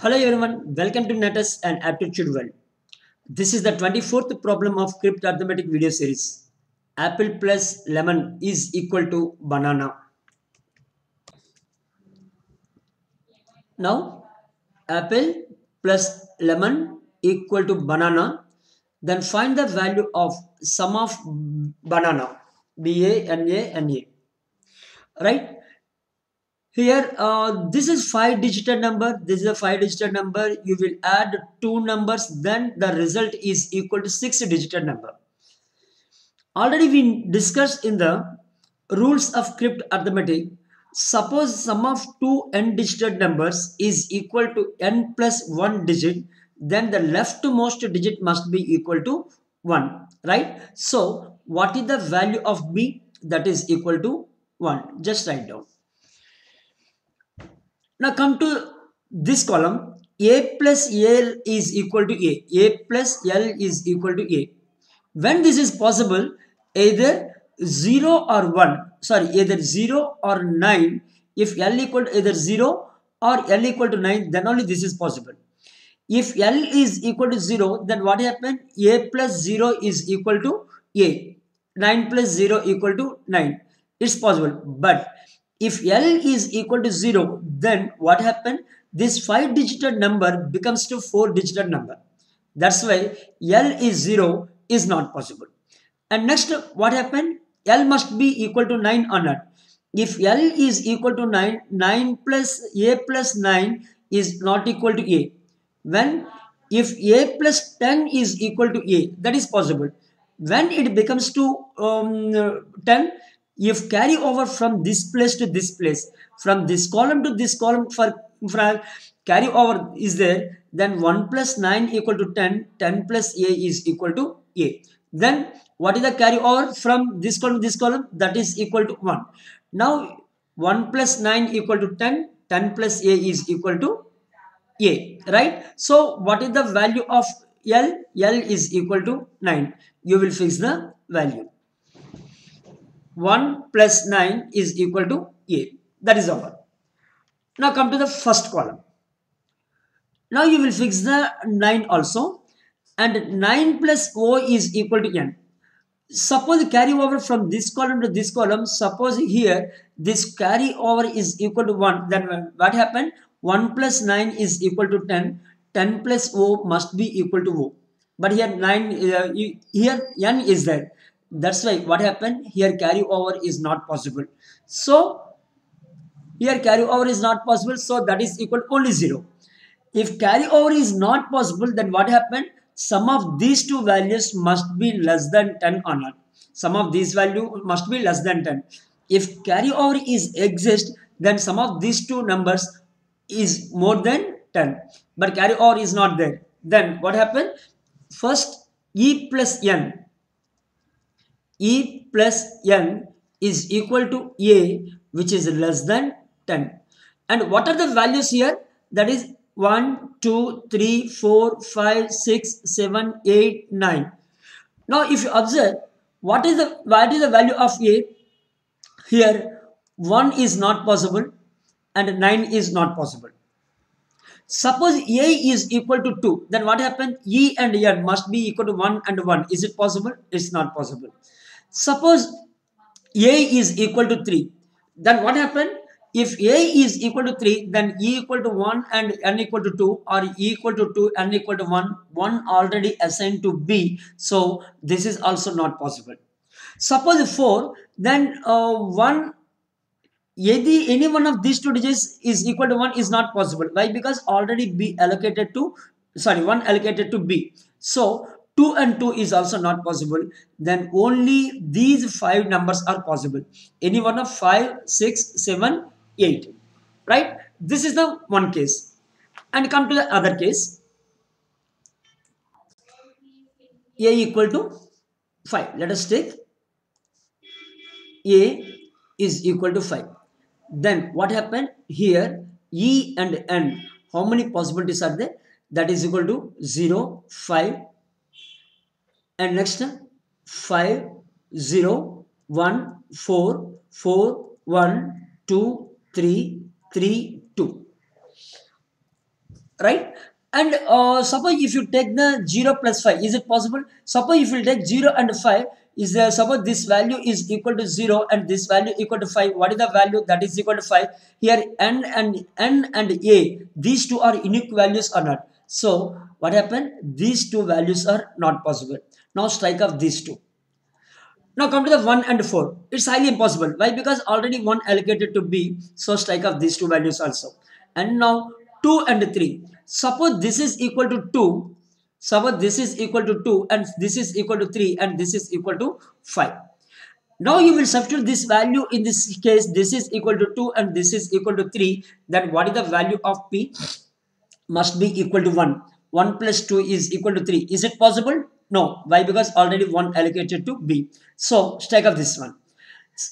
Hello everyone, welcome to NATUS and Aptitude World. This is the 24th problem of Cryptarithmetic video series. Apple plus lemon is equal to banana. Now, apple plus lemon equal to banana. Then find the value of sum of banana. B-A-N-A-N-A. Right? Here, uh, this is five digit number. This is a five digit number. You will add two numbers. Then the result is equal to six digit number. Already we discussed in the rules of cryptarithmetic. Suppose sum of two n digit numbers is equal to n plus one digit. Then the leftmost digit must be equal to 1. Right? So, what is the value of b? That is equal to 1. Just write down. Now come to this column. A plus L is equal to A. A plus L is equal to A. When this is possible, either 0 or 1, sorry, either 0 or 9, if L equal to either 0 or L equal to 9, then only this is possible. If L is equal to 0, then what happened? A plus 0 is equal to A. 9 plus 0 equal to 9. It's possible. But if L is equal to 0, then what happened? This 5 digit number becomes to 4 digit number. That's why L is 0 is not possible. And next, what happened? L must be equal to 9 or not. If L is equal to 9, 9 plus A plus 9 is not equal to A. When if A plus 10 is equal to A, that is possible. When it becomes to um, 10, if carry over from this place to this place from this column to this column for, for carry over is there then 1 plus 9 equal to 10 10 plus a is equal to a. Then what is the carry over from this column to this column? That is equal to 1 now 1 plus 9 equal to 10 10 plus a is equal to a right? So what is the value of l? L is equal to 9 you will fix the value 1 plus 9 is equal to A. That is over. Now come to the first column. Now you will fix the 9 also. And 9 plus O is equal to N. Suppose carry over from this column to this column. Suppose here this carry over is equal to 1. Then what happened? 1 plus 9 is equal to 10. 10 plus O must be equal to O. But here 9, uh, here N is there that's why what happened? Here carry over is not possible. So here carry over is not possible so that is equal to only 0 if carry over is not possible then what happened? Sum of these two values must be less than 10 or not. Sum of these value must be less than 10 if carry over is exist then sum of these two numbers is more than 10 but carry over is not there. Then what happened? First e plus n E plus N is equal to A which is less than 10. And what are the values here? That is 1, 2, 3, 4, 5, 6, 7, 8, 9. Now if you observe what is the what is the value of A? Here 1 is not possible and 9 is not possible. Suppose A is equal to 2, then what happened? E and N must be equal to 1 and 1. Is it possible? It's not possible. Suppose A is equal to 3. Then what happened? If A is equal to 3, then E equal to 1 and N equal to 2 or E equal to 2, N equal to 1. 1 already assigned to B. So this is also not possible. Suppose 4, then uh, 1 any, any one of these two digits is equal to 1 is not possible. Why? Because already B allocated to, sorry, 1 allocated to B. So 2 and 2 is also not possible. Then only these five numbers are possible. Any one of 5 6 7 8 right? This is the one case. And come to the other case. A equal to 5 let us take a is equal to 5 then what happened? Here e and n how many possibilities are there? That is equal to 0 5 and next 5 0 1 4 4 1 2 3 3 2 right? And uh, suppose if you take the 0 plus 5 is it possible? Suppose if you take 0 and 5 is there suppose this value is equal to 0 and this value equal to 5 what is the value that is equal to 5 here n and n and a these two are unique values or not so what happened these two values are not possible now strike off these two now come to the 1 and 4. It's highly impossible. Why? Because already 1 allocated to B. So strike off these two values also. And now 2 and 3. Suppose this is equal to 2. Suppose this is equal to 2 and this is equal to 3 and this is equal to 5. Now you will substitute this value in this case. This is equal to 2 and this is equal to 3. Then what is the value of P? Must be equal to 1. 1 plus 2 is equal to 3. Is it possible? No. Why? Because already 1 allocated to B. So strike off this one.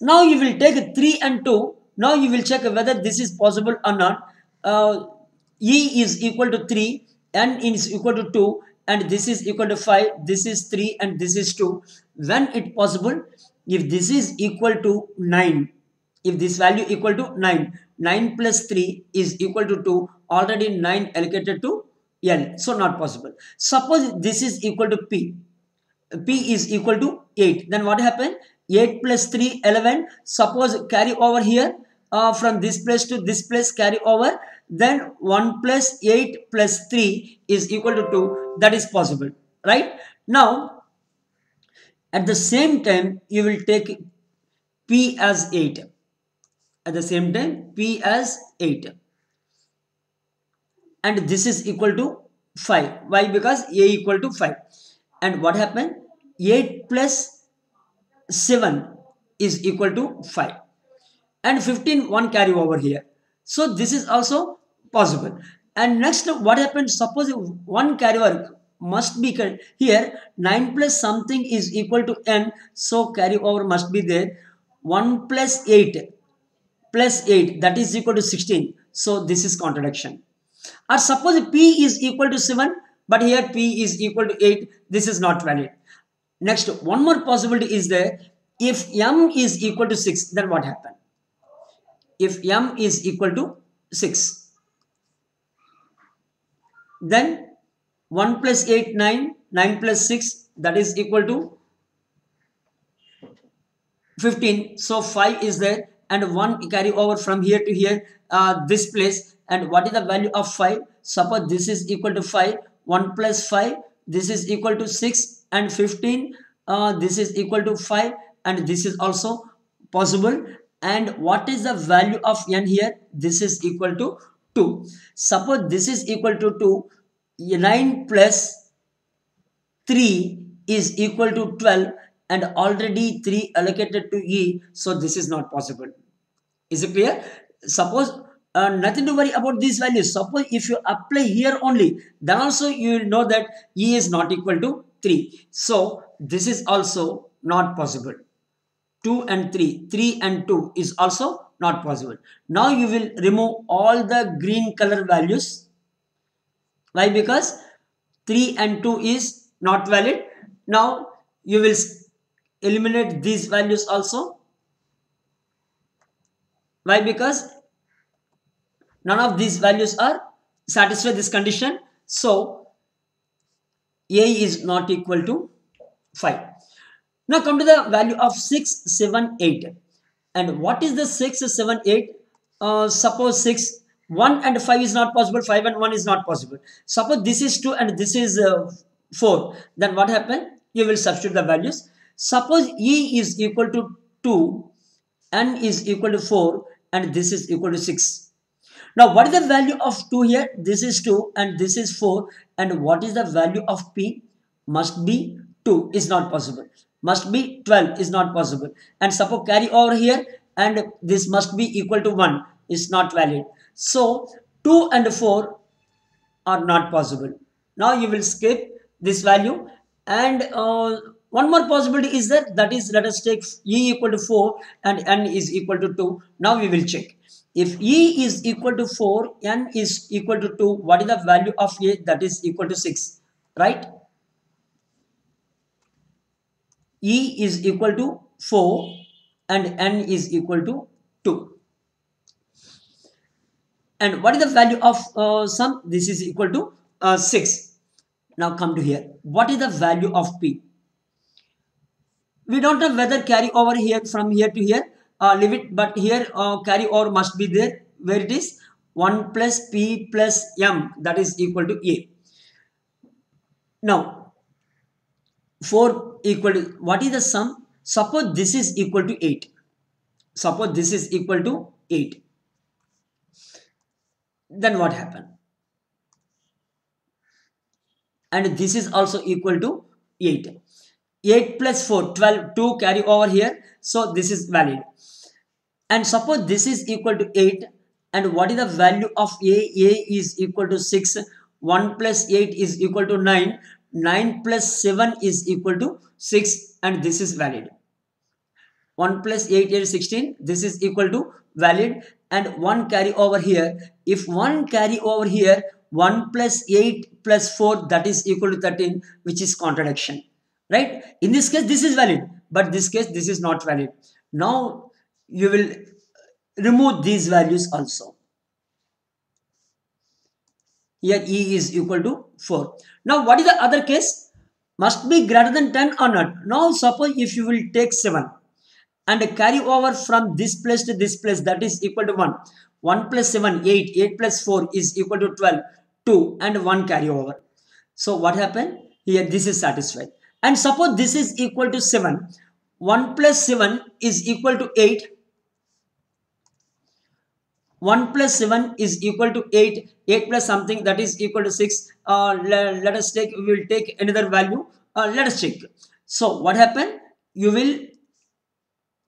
Now you will take 3 and 2. Now you will check whether this is possible or not. Uh, E is equal to 3, N is equal to 2 and this is equal to 5, this is 3 and this is 2. When it possible, if this is equal to 9, if this value equal to 9, 9 plus 3 is equal to 2, already 9 allocated to N. So not possible. Suppose this is equal to P. P is equal to 8. Then what happened? 8 plus 3, 11. Suppose carry over here uh, from this place to this place carry over. Then 1 plus 8 plus 3 is equal to 2. That is possible. Right? Now, at the same time, you will take P as 8. At the same time, P as 8 and this is equal to 5 why because a equal to 5 and what happened 8 plus 7 is equal to 5 and 15 one carry over here so this is also possible and next what happens suppose one carry over must be here 9 plus something is equal to n so carry over must be there 1 plus 8 plus 8 that is equal to 16 so this is contradiction or suppose P is equal to 7, but here P is equal to 8. This is not valid. Next, one more possibility is there. If M is equal to 6, then what happen? If M is equal to 6, then 1 plus 8, 9, 9 plus 6, that is equal to 15. So 5 is there and 1 carry over from here to here, uh, this place. And what is the value of 5 suppose this is equal to 5 1 plus 5 this is equal to 6 and 15 uh, this is equal to 5 and this is also possible. And what is the value of n here? This is equal to 2 suppose this is equal to 2 9 plus 3 is equal to 12 and already 3 allocated to e so this is not possible is it clear suppose uh, nothing to worry about these values. Suppose if you apply here only, then also you will know that E is not equal to 3. So this is also not possible. 2 and 3, 3 and 2 is also not possible. Now you will remove all the green color values. Why? Because 3 and 2 is not valid. Now you will eliminate these values also. Why? Because none of these values are satisfy this condition so a is not equal to 5 now come to the value of 6 7 8 and what is the 6 7 8 uh, suppose 6 1 and 5 is not possible 5 and 1 is not possible suppose this is 2 and this is uh, 4 then what happen you will substitute the values suppose e is equal to 2 n is equal to 4 and this is equal to 6 now, what is the value of 2 here? This is 2 and this is 4. And what is the value of P? Must be 2 is not possible. Must be 12 is not possible. And suppose carry over here and this must be equal to 1 is not valid. So, 2 and 4 are not possible. Now, you will skip this value and uh, one more possibility is that that is let us take e equal to 4 and n is equal to 2. Now, we will check. If E is equal to 4, N is equal to 2, what is the value of A? That is equal to 6, right? E is equal to 4 and N is equal to 2. and what is the value of uh, sum? This is equal to uh, 6 now come to here. What is the value of p? We don't have whether carry over here from here to here uh, leave it but here uh, carry over must be there. Where it is? 1 plus p plus m that is equal to a. Now 4 equal to what is the sum? Suppose this is equal to 8 suppose this is equal to 8 then what happened and this is also equal to 8 8 plus 4 12 2 carry over here. So this is valid. And suppose this is equal to 8 and what is the value of a? A is equal to 6 1 plus 8 is equal to 9 9 plus 7 is equal to 6 and this is valid. 1 plus 8 is 16 this is equal to valid. And 1 carry over here if 1 carry over here 1 plus 8 plus 4 that is equal to 13 which is contradiction right? In this case this is valid but this case this is not valid. Now you will remove these values also here e is equal to 4 now what is the other case? Must be greater than 10 or not? Now suppose if you will take 7 and carry over from this place to this place that is equal to 1 1 plus 7 8 8 plus 4 is equal to 12 2 and 1 carry over. So what happened? Here this is satisfied. And suppose this is equal to 7 1 plus 7 is equal to 8 1 plus 7 is equal to 8 8 plus something that is equal to 6 uh, let, us take we will take another value. Uh, let us check. So what happened? You will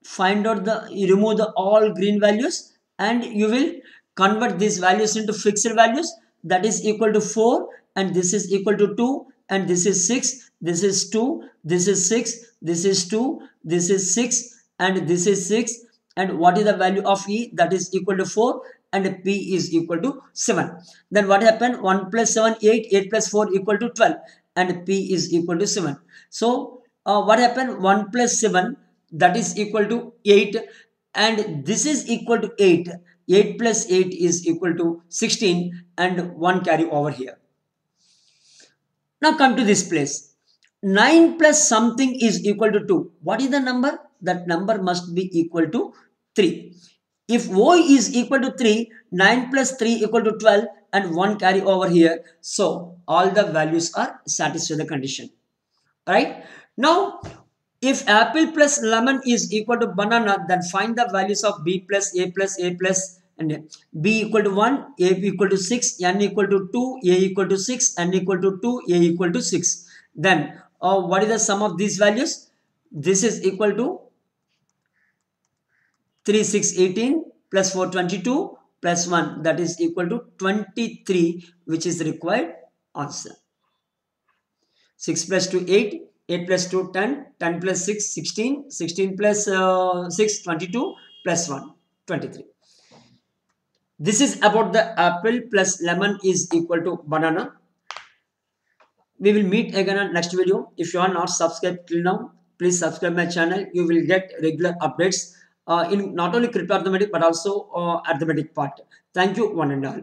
find out the remove the all green values and you will convert these values into fixed values. That is equal to 4 and this is equal to 2 and this is 6 this is 2 this is 6 this is 2 this is 6 and this is 6 and what is the value of e? That is equal to 4 and p is equal to 7 then what happened? 1 plus 7 8 8 plus 4 equal to 12 and p is equal to 7 so uh, what happened? 1 plus 7 that is equal to 8 and this is equal to 8 8 plus 8 is equal to 16 and 1 carry over here. Now come to this place. 9 plus something is equal to 2 what is the number? That number must be equal to 3 if o is equal to 3 9 plus 3 equal to 12 and 1 carry over here so all the values are satisfy the condition right now if apple plus lemon is equal to banana, then find the values of b plus a plus a plus and b equal to 1, a equal to 6, n equal to 2, a equal to 6, n equal to 2, a equal to 6. Then uh, what is the sum of these values? This is equal to 3, 6, 18 plus 4, 22 plus 1 that is equal to 23 which is required answer. 6 plus 2, 8 8 plus 2 10 10 plus 6 16 16 plus uh, 6 22 plus 1 23 this is about the apple plus lemon is equal to banana. We will meet again on next video. If you are not subscribed till now please subscribe my channel. You will get regular updates in not only crypto arithmetic but also uh, arithmetic part. Thank you one and all